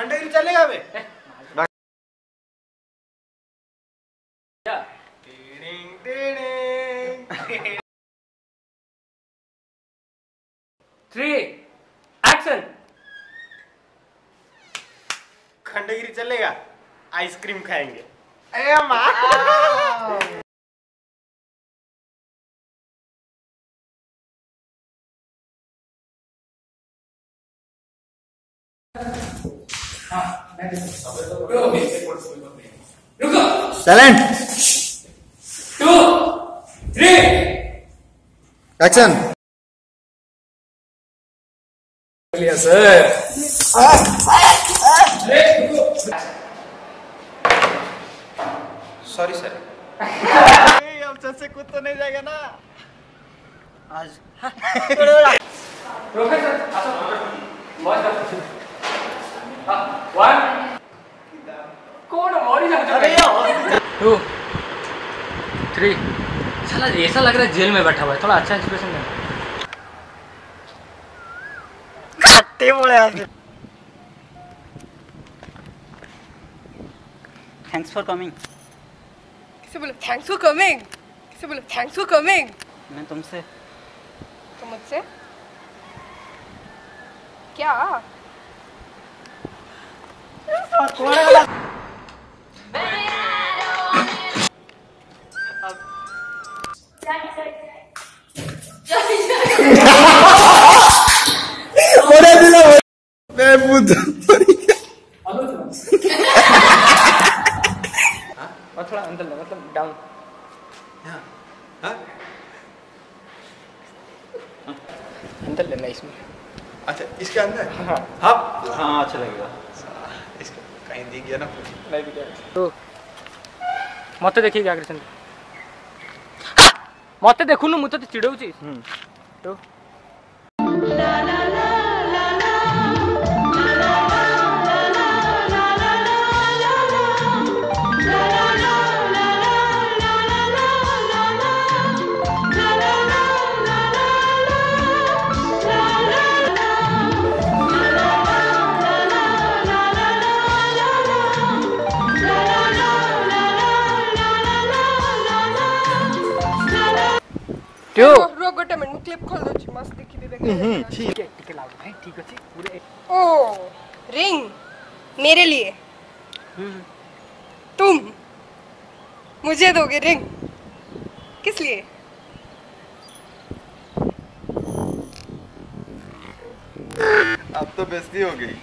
खंडगिरी चलेगा बे। Three action Khandagiri चलेगा ice cream खाएँगे। ए माँ। रुको टैलेंट टू थ्री एक्शन लिया सर सॉरी सर अब से कुछ तो नहीं जाएगा ना। आज। प्रोफेसर वन कौन मरी जाओ टू थ्री साला ऐसा लग रहा है जेल में बैठा हुआ है थोड़ा अच्छा एक्सप्रेशन देना खट्टे बोले आज। थैंक्स फॉर कमिंग किसे बोले? थैंक्स फॉर कमिंग किसे बोले? थैंक्स फॉर कमिंग मैं तुमसे। तो मुझसे? क्या? मतलब डाउन अंदर लेना इसमें अच्छा इसके अंदर हाँ हाँ हाँ अच्छा लगेगा कहीं दिख गया ना नहीं दिख गया तो मत देखिए क्या करते मत देखुनु मु तो चिड़ौची तो क्यों रो गोटे मिनट क्लिप खोल दो छी मस्त देखि देबे हम्म, ठीक। है ठीक है लाउ भाई ठीक अछि पूरे। ओ रिंग मेरे लिए। हम्म। तुम मुझे दोगे रिंग। किस लिए? अब तो बेइज्जती हो गई।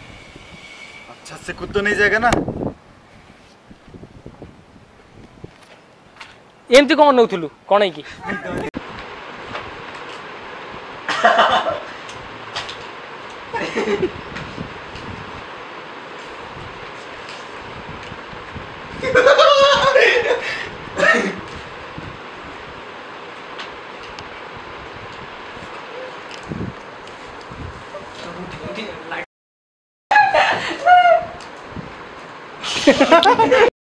अच्छा से खुद तो नहीं जाएगा ना? एमती कौन नौलु कौन है कि? तो lại.